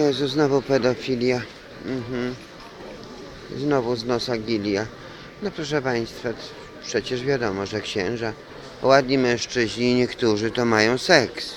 Jezu, znowu pedofilia. Mhm. Znowu z nosa gilia. No proszę Państwa, przecież wiadomo, że księża, ładni mężczyźni, niektórzy to mają seks.